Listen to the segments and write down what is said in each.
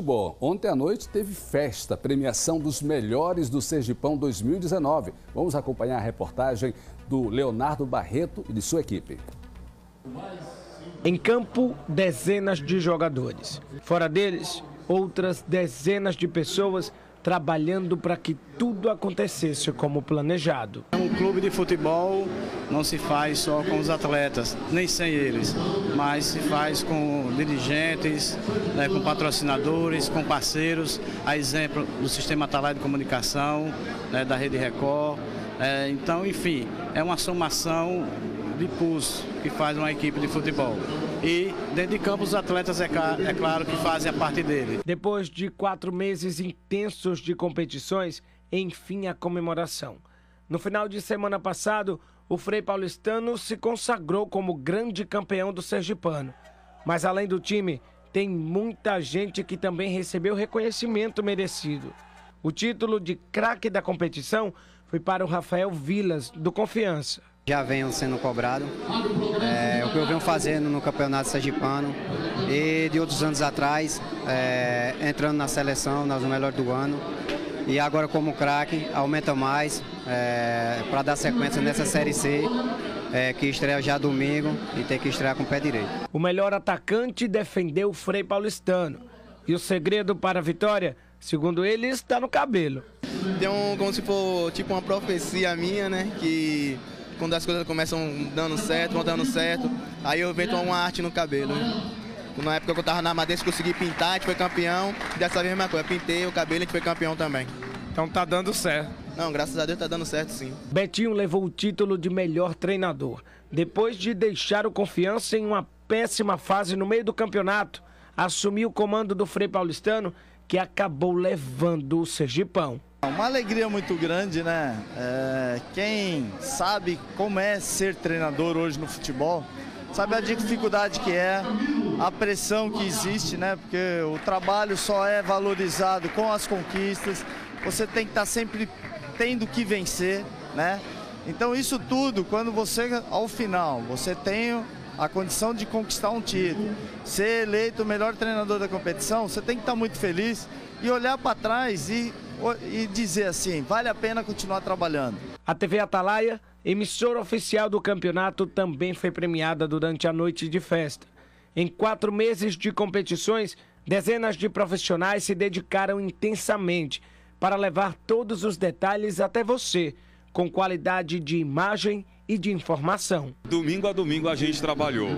futebol. Ontem à noite teve festa, premiação dos melhores do Sergipão 2019. Vamos acompanhar a reportagem do Leonardo Barreto e de sua equipe. Em campo, dezenas de jogadores. Fora deles, outras dezenas de pessoas trabalhando para que tudo acontecesse como planejado. Um clube de futebol não se faz só com os atletas, nem sem eles, mas se faz com dirigentes, né, com patrocinadores, com parceiros, a exemplo do Sistema Atalai de Comunicação, né, da Rede Record. É, então, enfim, é uma somação de pulso que faz uma equipe de futebol. E dentro de campo os atletas, é, é claro, que fazem a parte dele. Depois de quatro meses intensos de competições, enfim a comemoração. No final de semana passado, o Frei Paulistano se consagrou como grande campeão do Sergipano. Mas além do time, tem muita gente que também recebeu reconhecimento merecido. O título de craque da competição foi para o Rafael Vilas, do Confiança já venham sendo cobrados. É, o que eu venho fazendo no Campeonato Sergipano e de outros anos atrás, é, entrando na seleção, nas melhores do ano. E agora como craque, aumenta mais é, para dar sequência nessa Série C, é, que estreia já domingo e tem que estrear com o pé direito. O melhor atacante defendeu o Frei Paulistano. E o segredo para a vitória, segundo ele, está no cabelo. Tem um, como se for tipo uma profecia minha, né? Que quando as coisas começam dando certo, vão dando certo, aí eu invento uma arte no cabelo. Né? Na época que eu tava na Madeira, consegui pintar, a gente foi campeão. Dessa vez a mesma coisa, pintei o cabelo, a gente foi campeão também. Então tá dando certo. Não, graças a Deus tá dando certo sim. Betinho levou o título de melhor treinador. Depois de deixar o Confiança em uma péssima fase no meio do campeonato, assumiu o comando do Frei Paulistano, que acabou levando o Sergipão. Uma alegria muito grande, né? É, quem sabe como é ser treinador hoje no futebol, sabe a dificuldade que é, a pressão que existe, né? Porque o trabalho só é valorizado com as conquistas, você tem que estar sempre tendo que vencer, né? Então isso tudo, quando você, ao final, você tem a condição de conquistar um título, ser eleito o melhor treinador da competição, você tem que estar muito feliz e olhar para trás e e dizer assim, vale a pena continuar trabalhando. A TV Atalaia, emissora oficial do campeonato, também foi premiada durante a noite de festa. Em quatro meses de competições, dezenas de profissionais se dedicaram intensamente para levar todos os detalhes até você, com qualidade de imagem e de informação. Domingo a domingo a gente trabalhou.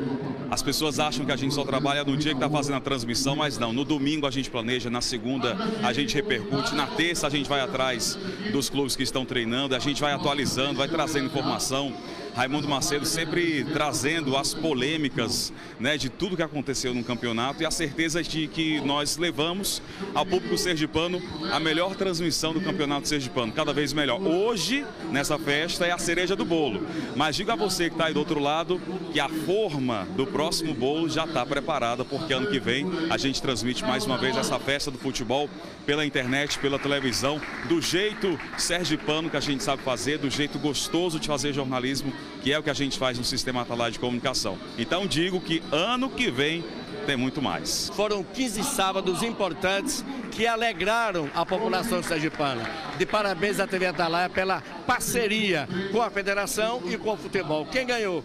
As pessoas acham que a gente só trabalha no dia que está fazendo a transmissão, mas não. No domingo a gente planeja, na segunda a gente repercute, na terça a gente vai atrás dos clubes que estão treinando, a gente vai atualizando, vai trazendo informação. Raimundo Macedo sempre trazendo as polêmicas né, de tudo que aconteceu no campeonato e a certeza de que nós levamos ao público sergipano a melhor transmissão do campeonato sergipano, cada vez melhor. Hoje, nessa festa, é a cereja do bolo. Mas diga a você que está aí do outro lado que a forma do próximo bolo já está preparada, porque ano que vem a gente transmite mais uma vez essa festa do futebol pela internet, pela televisão, do jeito sergipano que a gente sabe fazer, do jeito gostoso de fazer jornalismo, que é o que a gente faz no Sistema Atalai de Comunicação. Então digo que ano que vem tem muito mais. Foram 15 sábados importantes que alegraram a população sergipana. De parabéns à TV Atalaia pela parceria com a federação e com o futebol. Quem ganhou?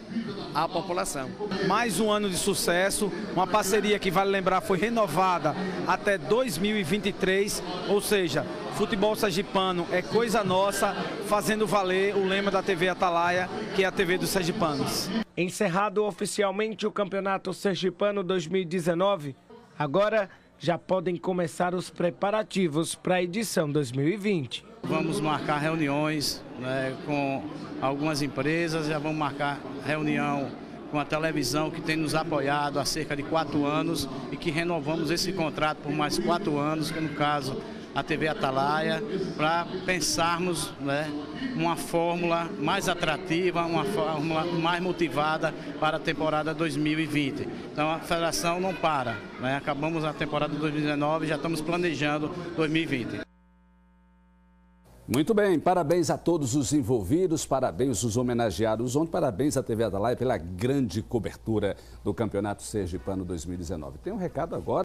A população. Mais um ano de sucesso, uma parceria que vale lembrar foi renovada até 2023, ou seja, futebol sergipano é coisa nossa, fazendo valer o lema da TV Atalaia, que é a TV dos sergipanos. Encerrado oficialmente o Campeonato Sergipano 2019, agora já podem começar os preparativos para a edição 2020. Vamos marcar reuniões né, com algumas empresas, já vamos marcar reunião com a televisão que tem nos apoiado há cerca de quatro anos e que renovamos esse contrato por mais quatro anos, que no caso a TV Atalaia, para pensarmos né, uma fórmula mais atrativa, uma fórmula mais motivada para a temporada 2020. Então a federação não para. Né? Acabamos a temporada 2019 e já estamos planejando 2020. Muito bem, parabéns a todos os envolvidos, parabéns os homenageados ontem, parabéns à TV Atalaia pela grande cobertura do Campeonato Sergipano 2019. Tem um recado agora.